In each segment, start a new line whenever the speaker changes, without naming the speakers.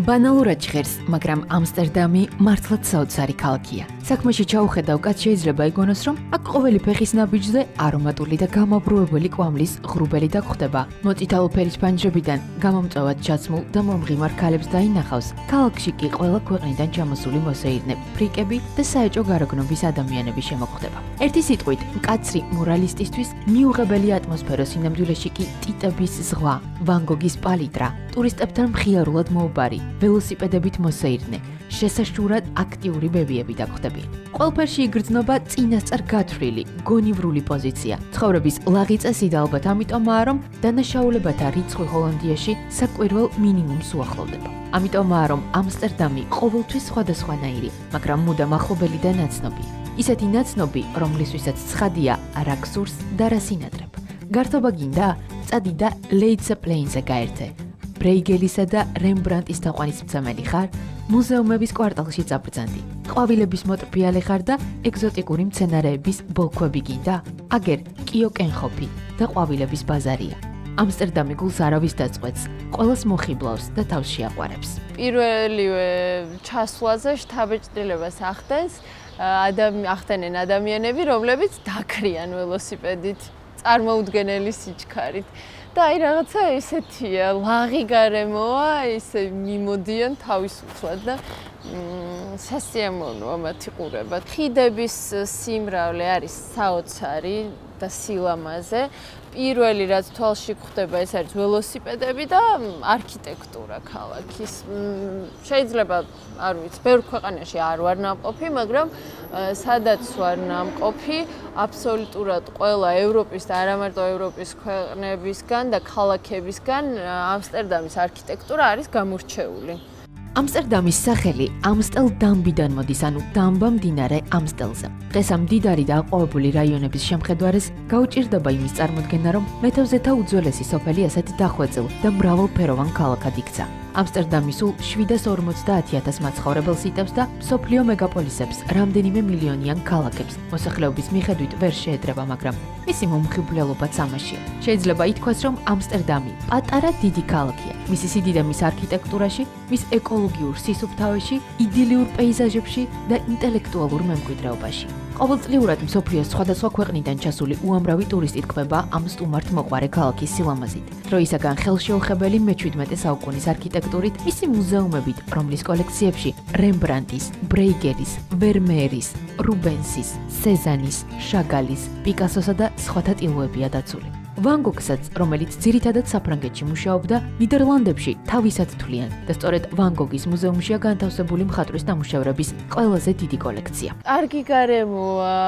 ბანალურად ჟღერს, მაგრამ ამსტერდამი მართლაც საოცარი ქალაქია. საქმეში ჩაუხედავ კაც შეიძლება იგონოს, რომ აქ ყოველი ფეხის ნაბიჯზე არომატული და გამაბრუებელი კვამლის ღრუბელი დაგხვდება. მოწითალო ფერის ფანჯრებიდან გამომწვევად ჩაცმულ და მომღიმარ ქალებს დაინახავს. ქალაქში კი ყველა ქვეყნიდან ჩამოსული მოსეირნე, ფრიკები და საეჭო გარეგნობის ადამიანები შემოხვდება. ერთი სიტყვით, მკაცრი მორალისტისთვის მიუღებელი ატმოსფერო სინამდვილეში კი ტიტების ზღვა, ვან გოგის პალიტრა, ტურისტებთან მხიარულად მოუბარი, ველოსიპედებით მოსეირნე, შესაშურად აქტიური ბებიები დაგხვდებიან. ყველფერში იგრძნობა წინასწარ გათვლილი, გონივრული პოზიცია. ცხოვრების ლაღი წესი და ალბათ ამიტომაა, რომ დანაშაულებათა რიცხვი ჰოლანდიაში საკვირველ მინიმუმს უახლოვდება. ამიტომაა, რომ ამსტერდამი ყოველთვის სხვადასხვანაირი, მაგრამ მუდამ ახლობელი და ნაცნობი. ისეთი ნაცნობი, რომლისთვისაც ცხადია რა გსურს და რა სინადრებ. გართობა გინდა? წადი და ლეიცა პლეინზე გაერთე. ბრეიგელისა და რემბრანტის თაყვანისმცემელი ხარ, მუზეუმების კვარტალში წაბრძანდი. ყვავილების მოტრფიალე ხარ და ეგზოტიკური მცენარეების ბოლქვები გინდა? აგერ კიოკენხოფი და ყვავილების ბაზარია. ამსტერდამი გულს არავის დაწყვეტს, ყოველს მოხიბლავს და თავს შეაყვარებს.
პირველივე ჩასვლაზე შთაბეჭდილებას ახდენს ადამი ახდენენ ადამიანები, რომლებიც დაქრიან ველოსიპედით, წარმოუდგენელი სიჩქარით. და აი რაღაცა ესეთია, ლაღი გარემოა, ისე მიმოდიან თავისუფლად და სასიამოვნოა მათი ყურება. ხიდების სიმრავლე არის საოცარი და სილამაზე. პირველი რაც თვალში ხვდება ეს არის ველოსიპედები და არქიტექტურა ქალაქის. შეიძლება არ ვიცი, ბევრ ქვეყანაში არ ვარ ნამყოფი, მაგრამ სადაც ვარ ნამყოფი, აბსოლუტურად ყველა ევროპის და არა მარტო ევროპის ქვეყნებისგან და ქალაქებისგან ამსტერდამის არქიტექტურა არის გამორჩეული.
ამსტერდამის სახელი ამსტელდამბიდან მოდის, ანუ დამბა მდინარე ამსტელზე. დღეს ამ დიდარი და აყვავებული რაიონების შემხედვარეს გაუჭირდება იმის წარმოქმნა, რომ მეთევზეთა უძველესი სოფელი ასეთ დახვეწილ და მრავალფეროვან ქალაქად იქცა. ამსტერდამი სულ 750.000 მაცხოვრებელს იტევს და სოფლიო მეგაპოლისებს, რამდენიმე მილიონიან ქალაქებს. მოსახლეობის მიხედვით ვერ შეედრება, მაგრამ მისი მომხიბვლელობაც ამაშია. შეიძლება ითქვას, რომ ამსტერდამი პატარა დიდი ქალაქია. მისი სიდიდე მის არქიტექტურაში, მის ეკოლოგიურ სისუფთავეში, იდილიურ პეიზაჟებში და ინტელექტუალურ მემკვიდრეობაში. ყოველწლიურად მსოფლიოს სხვადასხვა ქვეყნიდან ჩასული უამრავი ტურისტი თქმება ამ სტუმართ მოყარე ქალაქის სილამაზით. დროისაგან ხელშეუხებელი მე-17 საუკუნის არქიტექტურით, მისი მუზეუმებით, რომლის კოლექციებში რემბრანტის, ბრეიგერის, ვერმეერის, რუბენსის, სეზანის, შაგალის, პიკასოსა და სხვათა ტილოებია დაცული. ვან გოგსაც, რომელიც ძირითადად საფრანგეთში მუშაობდა, ნიდერლანდებში თავისად თვლიან და სწორედ ვან გოგის მუზეუმშია განთავსებული მხატვრის ნამუშევრების ყველაზე დიდი კოლექცია.
კარგი გარემოა,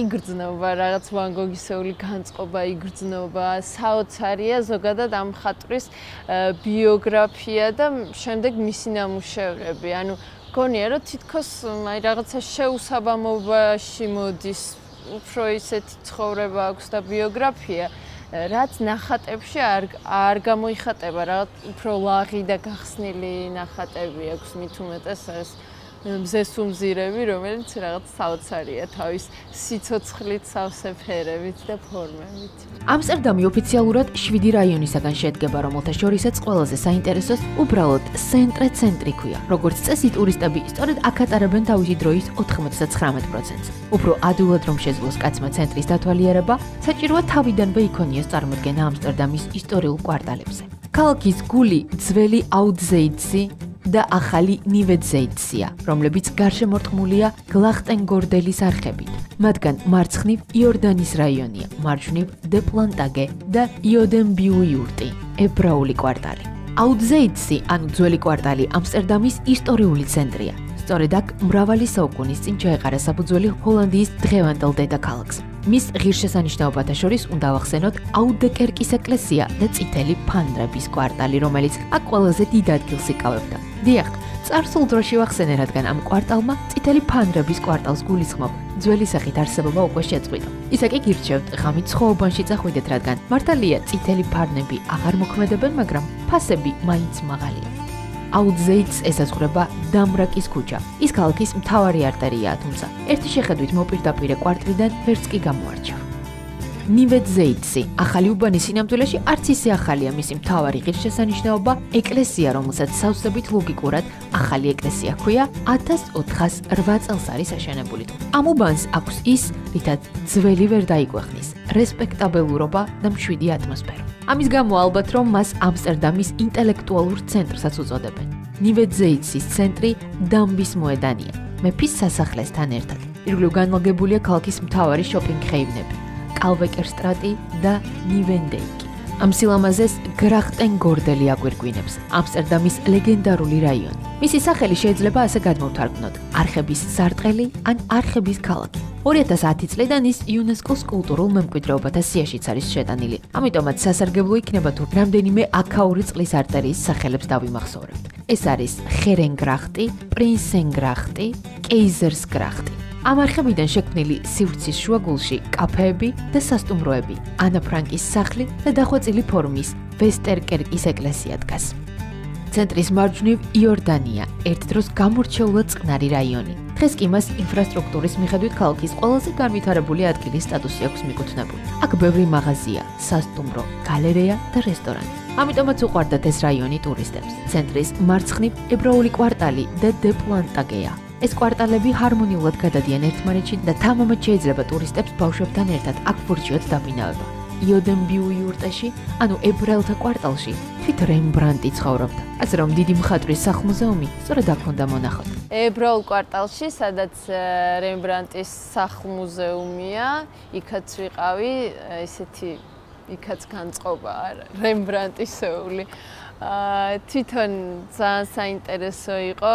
იგრძნობა რაღაც ვან გოგისეული განწყობა იგრძნობა, საოცარია ზოგადად ამ მხატვრის ბიოგრაფია და შემდეგ მისი ნამუშევრები. ანუ გონია რომ თითქოს აი რაღაცა შეუსაბამობაში მოდის უფრო ისეთი ცხოვრება აქვს და ბიოგრაფია, რაც ნახატებში არ არ გამოიხატება, რა უფრო ლაღი და გახსნილი ნახატები აქვს მით უმეტეს ეს მზესუმზირები, რომელიც რაღაც საოცარია თავის სიცოცხლით, სავსე ფერებით და ფორმებით.
ამსტერდამი ოფიციალურად 7 რაიონისაგან შედგება, რომელთა შორისაც ყველაზე საინტერესოს უბრალოდ ცენტრე-ცენტრი ქვია. როგორც წესი, ტურისტები სწორედ აქ ატარებენ თავისი დროის 99%-ს. უფრო ადვილად რომ შეძლოს კაცმა ცენტრის დათვალიერება, საჭიროა თავიდანვე იქონიოს წარმოქმნა ამსტერდამის ისტორიულ კვარტალებზე. ქალაქის გული ძველი აუდზეიცი და ახალი ნივეძეიცია, რომლებიც გარშემორტყმულია გლახტენგორდელის არხებით. მათგან მარცხნივ იორდანის რაიონია, მარჯვნივ დეპლანტაგე და იოდენბიუიურტი, ებრაული კვარტალი. აუდზეიცი, ანუ ძველი კვარტალი, ამსტერდამის ისტორიული ცენტრია. სწორედ აქ მრავალი საუკუნის წინ ჩაეყარა საფუძველი ჰოლანდიის დღევანდელ დედაქალაქს. მის ღირსშესანიშნაობათა შორის უნდა ვახსენოთ აუდეკერკის ეკლესია და წითელი ფანდრების კვარტალი, რომელიც აქ ყველაზე დიდ ადგილს იკავებდა. დიახ, წარსულ დროში ვახსენე, რადგან ამ კვარტალმა წითელი ფანდრების კვარტალს გულისხმობ. ძველი სახით არსებობა უკვე შეწყვიტა. ისა კი გირჩევთ, ღამით ცხოვრობანში წახვიდეთ, რადგან მართალია წითელი ფარნები აღარ მოქმედებენ, მაგრამ ფასები მაინც მაღალია. აუდზეიც ესაზღვრება დამრაკის ქუჩა. ის ქალაქის მთავარი არტერიაა, თუმცა ერთი შეხედვით მოპირდაპირე კვარტლიდან ვერც კი გამოარჩევ. ნივედზეიცი. ახალი უბანი სინამდვილეში არც ისე ახალია, მისი მთავარი ღირსშესანიშნაობა ეკლესია, რომელსაც სავსებით ლოგიკურად ახალი ეკლესია ქვია, 1408 წელს არის აშენებული. ამ უბანს აქვს ის, რითაც ძველი ვერ დაიგვეხნის, რესპექტაბელურობა და მშვიდი ატმოსფერო. ამის გამო ალბათ რომ მას ამსტერდამის ინტელექტუალურ ცენტრსაც უწოდებენ. ნივედზეიცის ცენტრი დამბის მოედანია, მეფის სასახლესთან ერთად. ირგვლივ განლაგებულია ქალაქის მთავარი შოპინგ ხეივნები: კალვეკერსტრატი და ნივენდეიკი. ამ სილამაზეს გრახტენ გორდელი აგვირგვინებს, ამსტერდამის ლეგენდარული რაიონი. მისი სახელი შეიძლება ასე გადმოვთარგმნოთ: არხების სარტყელი ან არხების ქალაქი. 2010 წლიდან ის იუნესკოს კულტურულ მემკვიდრეობათა სიაშიც არის შეტანილი. ამიტომაც სასარგებლო იქნება თუ რამდენიმე აქაური წყლის არტერიის სახელებს დავიმახსოვრებთ. ეს არის ხერენგრახტი, პრინსენგრახტი, კეიზერსგრახტი. ამ არხებიდან შექმნილი სივრცის შუაგულში კაფეები და სასტუმროები, ანა ფრანკის სახლი და დახვეწილი ფორმის ვესტერკერკის ეკლესია დგას. ცენტრის მარჯვნივ იორდანია, ერთ დროს გამორჩეულად წყნარი რაიონი. დღეს კი მას ინფრასტრუქტურის მიხედვით ქალაქის ყველაზე განვითარებული ადგილის სტატუსი აქვს მიკუთვნებული. აქ ბევრი მაღაზია, სასტუმრო, გალერეა და რესტორანი. ამიტომაც უყვარდათ ეს რაიონი ტურისტებს. ცენტრის მარცხნივ ებრაული კვარტალი და დეპლანტაგეა. ეს კვარტალები ჰარმონიულად გადადიან ერთმანეთში და თამამად შეიძლება ტურისტებს ბავშვებთან ერთად აქ ვურჩიოთ დაბინავება. იოდენბიუიურტეში, ანუ ებრაელთა კვარტალში, თვით რემბრანტი ცხოვრობდა. ასე რომ დიდი მხატვრის სახლ-მუზეუმი სწორედ აქ უნდა მონახოთ.
ებრაულ კვარტალში, სადაც რემბრანტის სახლ-მუზეუმია, იქაც ვიყავი, ესეთი იქაც განწყობა რემბრანტისეული. თვითონ ძალიან საინტერესო იყო,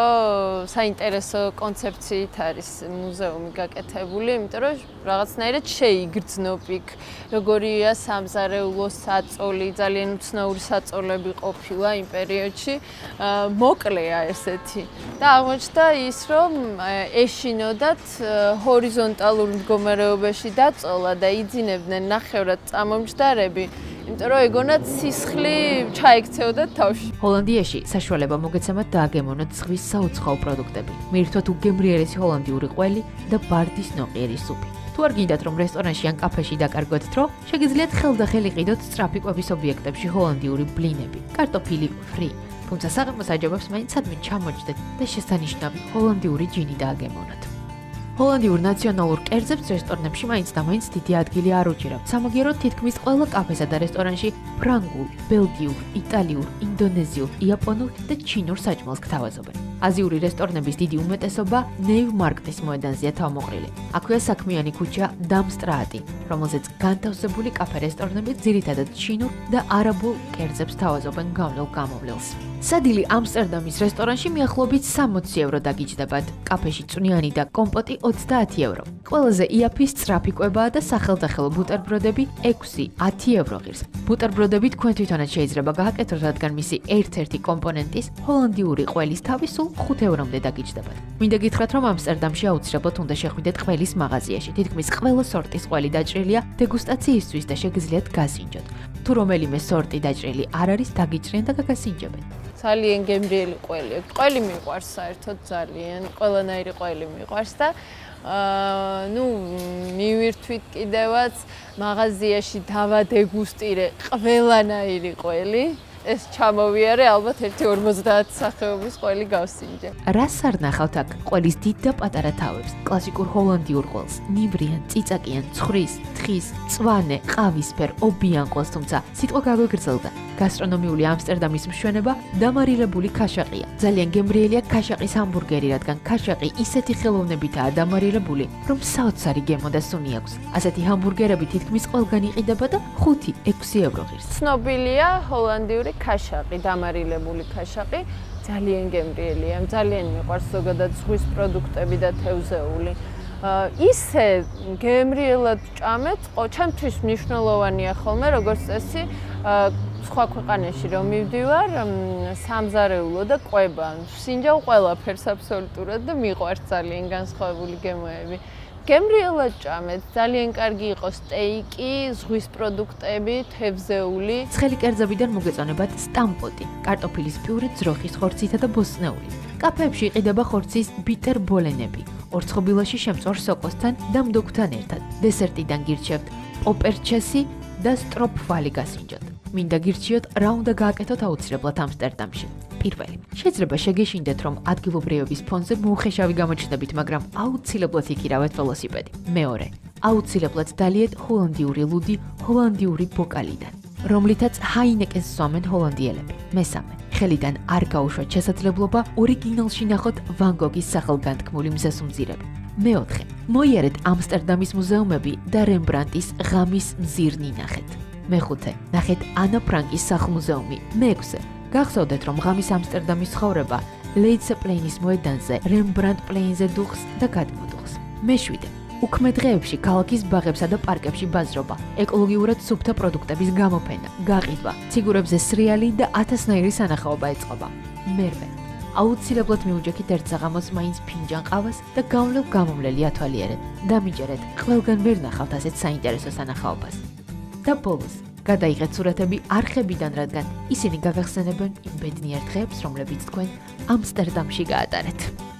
საინტერესო კონცეფციით არის მუზეუმი გაკეთებული, იმიტომ რომ რაღაცნაირად შეიგრძნობ იქ, როგორია სამზარეულო საწოლი, ძალიან უცნაური საწოლები ყოფილა იმ პერიოდში. მოკლეა ესეთი. და აღმოჩნდა ის, რომ ეშინოდათ ჰორიზონტალურ მდგომარეობაში დაწოლა და იძინებდნენ ნახევრად წამომჯდარები. იმიტომ რომ ეგონაც სისხლი ჩაიქცეოდა თავში.
ჰოლანდიაში საშუალება მოგეცემათ დააგემონოთ ზღვის საუცხოო პროდუქტები. მიირთვათ უგემრიელესი ჰოლანდიური ყველი და ბარდის ნოყიერი სუპი. თუ არ გინდათ რომ რესტორანში ან კაფეში დაკარგოთ დრო, შეგიძლიათ ხელდახელი ყიდოთ სტრაფიკვების ობიექტებში ჰოლანდიური ბლინები, კარტოფილი ფრი. თუმცა საღამოს აჯობებს მაინც სადმე ჩამოჯდეთ და შესანიშნავი ჰოლანდიური ჯინი დააგემონოთ. ჰოლანდიურ ნაციონალურ კერძებს რესტორნებში მაინც და მაინც დიდი ადგილი არ უჭირავთ. სამაგიეროდ თითქმის ყველა კაფესა და რესტორანში ფრანგულ, ბელგიურ, იტალიურ, ინდონეზიურ, იაპონურ და ჩინურ საჭმელს გთავაზობენ. აზიური რესტორნების დიდი უმეტესობა ნეივ მარკეტის მოედანზეა თავმოყრილი. აქვეა საქმიანი ქუჩა დამსტრაატი, რომელზეც განთავსებული კაფე-რესტორნები ძირითადად ჩინურ და არაბულ კერძებს თავაზობენ გავლელ გამომვლელს. სადილი ამსტერდამის რესტორანში მიახლოებით 60 ევრო დაგიჯდებათ. კაფეში წვნიანი და კომპოტი 30 ევრო. ყველაზე იაფის სწრაფი კვებაა და სახელდახელო ბუტერბროდები 6-10 ევრო ღირს. ბუტერბროდები თქვენ თვითონაც შეიძლება გააკეთოთ, რადგან მისი ერთ-ერთი კომპონენტის ჰოლანდიური ყველისთავი სულ 5 ევრომდე დაგიჯდებათ. მინდა გითხრათ, რომ ამსტერდამში აუცილებლად უნდა შეხვიდეთ ყველის მაღაზიაში. თითქმის ყველა სორტის ყველი დაჭრილია დეგუსტაციისთვის და შეგიძლიათ გასინჯოთ. თუ რომელიმე სორტი დაჭრილი არ არის, დაგიჭრიან და გაგასინჯებენ.
ძალიან გემრიელი ყველი. ყველი მიყვარს საერთოდ ძალიან. ყველანაირი ყველი მიყვარს და აა ნუ მივირთვით კიდევაც მაღაზიაში დავადეგუსტირე ყველანაირი ყველი. ეს ჩამოვიარე ალბათ 1.50 სახეობის ყველი გავსინჯე.
რას არ ნახავთ აქ? ყველის დიდ და პატარა თავებს, კლასიკურ ჰოლანდიურ ყველს, ნიბრიან, წიწაკიან, ცხრის, თხის, წვანე, ყავისფერ, ობიან ყველს, თუმცა სიტყვა გაგვიგრძელდა. გასტრონომიული ამსტერდამის მშვენება დამარილებული ქაშაყია. ძალიან გემრიელია ქაშაყის ჰამბურგერი, რადგან ქაშაყი ისეთი ხელოვნებითაა დამარილებული, რომ საოცარი გემო და სუნი აქვს. ასეთი ჰამბურგერები თითქმის ყველგან იყიდება და 5-6 ევრო ღირს.
ცნობილია ჰოლანდიური ქაშაყი, დამარილებული ქაშაყი. ძალიან გემრიელია, ძალიან მიყვარს ზოგადად ზღვის პროდუქტები და თევზეული. ისე გემრიელად ჭამეთ, ყო ჩემთვის მნიშვნელოვანია ხოლმე როგორც წესი სხვა ქვეყანაში რომ მივდივარ, სამზარეულო და ყვება, სინჯავ ყველაფერს აბსოლუტურად და მიყვარს ძალიან განსხვავებული გემოები. გემრიელად ჭამეთ, ძალიან კარგი იყო სტეიკი, ზღვის პროდუქტები, თევზეული.
ცხელი კერძებიდან მოგეწონებათ სტამპოტი, კარტოფილის პიურე, ძროხის ხორცითა და ბოსტნეული. კაფეებში იყიდება ხორცის ბიტერ ბოლენები. ორცხობილაში შემწორ სოკოსთან და მდოგვთან ერთად. დესერტიდან გირჩევთ პოპერჩესი და სტროპვალი გასინჯოთ. მინდა გირჩიოთ რა უნდა გააკეთოთ აუცილებლად ამსტერდამში. პირველი. შეიძლება შეგეშინდეთ, რომ ადგილობრივების ფონზე მოუხეშავი გამოჩნდებით, მაგრამ აუცილებლად იქირავეთ ველოსიპედი. მეორე. აუცილებლად დალიეთ ჰოლანდიური ლუდი ჰოლანდიური ბოკალიდან, რომლითაც ჰაინეკენს სვამენ ჰოლანდიელები. მესამე. ხელიდან არ გაუშვათ შესაძლებლობა ორიგინალში ნახოთ ვან გოგის სახელგანთქმული მზესუმზირები. მეოთხე. მოიარეთ ამსტერდამის მუზეუმები და რემბრანტის ღამის მზირნი ნახეთ. მეხუთე. ნახეთ ანა ფრანკის სახლ-მუზეუმი. მეექვსე. გახსოვდეთ, რომ ღამის ამსტერდამის ცხოვრება ლეიცეპლეინის მოედანზე რემბრანტ პლეინზე დუხს და გადმოდუხს. მეშვიდე. უქმე დღეებში ქალაქის ბაღებსა და პარკებში ბაზრობა, ეკოლოგიურად სუფთა პროდუქტების გამოფენა, გაყიდვა, ციგურებზე სრიალი და ათასნაირი სანახაობა ეწყობა. მერვე. აუცილებლად მიუჯექით ერთ საღამოს მაინც ფინჯან ყავას და გავლელ გამომლელი ათვალიერეთ. დამიჯერეთ, ყველგან ვერ ნახავთ ასეთ საინტერესო სანახაობას. და ბოლოს, გადაიღეთ სურათები არხებიდან, რადგან ისინი გაგახსენებენ იმ ბედნიერ დღეებს, რომლებიც თქვენ ამსტერდამში გაატარეთ.